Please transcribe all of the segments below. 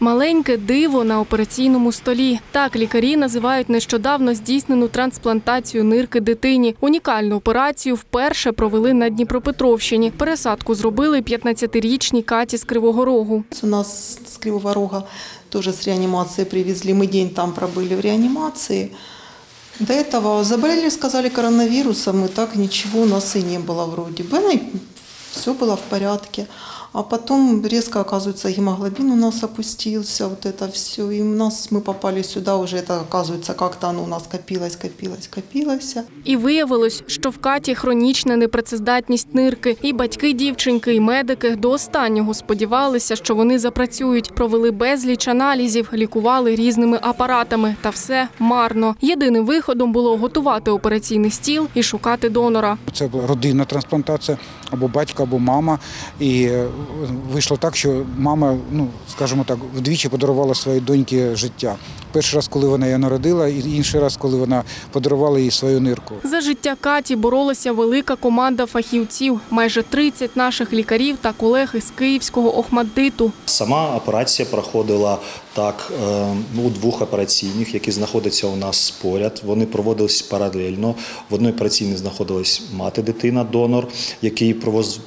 Маленьке диво на операційному столі. Так лікарі називають нещодавно здійснену трансплантацію нирки дитині. Унікальну операцію вперше провели на Дніпропетровщині. Пересадку зробили 15-річній Каті з Кривого Рогу. У нас с Кривого Рога тоже с реанимации привезли. Мы день там пробыли в реанимации. До этого заболели, сказали, коронавирусом, и так ничего у нас и не было вроде бы. все было в порядке. А потом резко, оказывается, гемоглобин у нас опустился, вот это все. И у нас мы попали сюда уже, это оказывается, как-то оно у нас копилось, копилось, копилось. І виявилось, що в Каті хронічна непрацездатність нирки. І батьки дівчинки, і медики до останнього сподівалися, що вони запрацюють. Провели безліч аналізів, лікували різними апаратами. Та все марно. Єдиним виходом було готувати операційний стіл і шукати донора. Це була родинна трансплантація або батько, або мама. І е, вийшло так, що мама, ну скажімо так, вдвічі подарувала своїй доньці життя. Перший раз, коли вона її народила, і інший раз, коли вона подарувала їй свою нирку. За життя Каті боролася велика команда фахівців, майже 30 наших лікарів та колег із київського Охмаддиту. Сама операція проходила так е, у двох операційних, які знаходяться у нас поряд. Вони проводились паралельно. В одній операційній знаходилась мати дитина, донор, який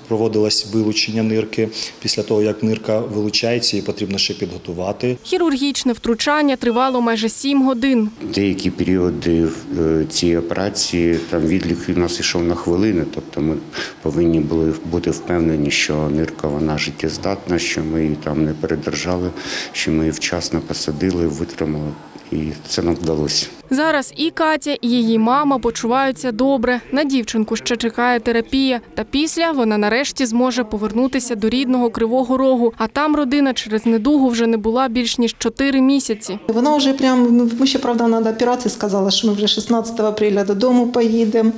проводилось вилучення нирки. Після того, як нирка вилучається, її потрібно ще підготувати. Хірургічне втручання тривало майже сім годин. Деякі періоди е, цієї операції там відлік у нас йшов на хвилини, тобто ми повинні були бути впевнені, що нирка вона життєздатна, що ми її там не передержали, що ми її вчасно посадили, витримали, і це нам вдалося. Зараз і Катя, і її мама почуваються добре. На дівчинку ще чекає терапія. Та після вона нарешті зможе повернутися до рідного Кривого Рогу. А там родина через недугу вже не була більш ніж 4 місяці. Вона вже прям, ну, ми ще, правда, на операції сказала, що ми вже 16 апреля додому поїдемо.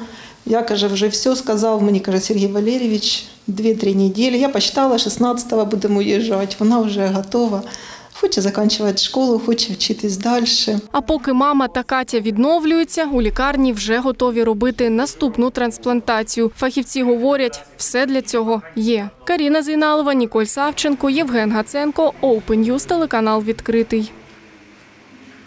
Я, каже, вже все сказав, мені каже Сергій Валерійович, 2-3 неділі. Я посчитала, 16-го будемо уїжджати. Вона вже готова. Хоче закінчувати школу, хоче вчитись далі. А поки мама та Катя відновлюються, у лікарні вже готові робити наступну трансплантацію. Фахівці говорять, все для цього є. Каріна Зіналова, Ніколь Савченко, Євген Гаценко, Open News, телеканал відкритий.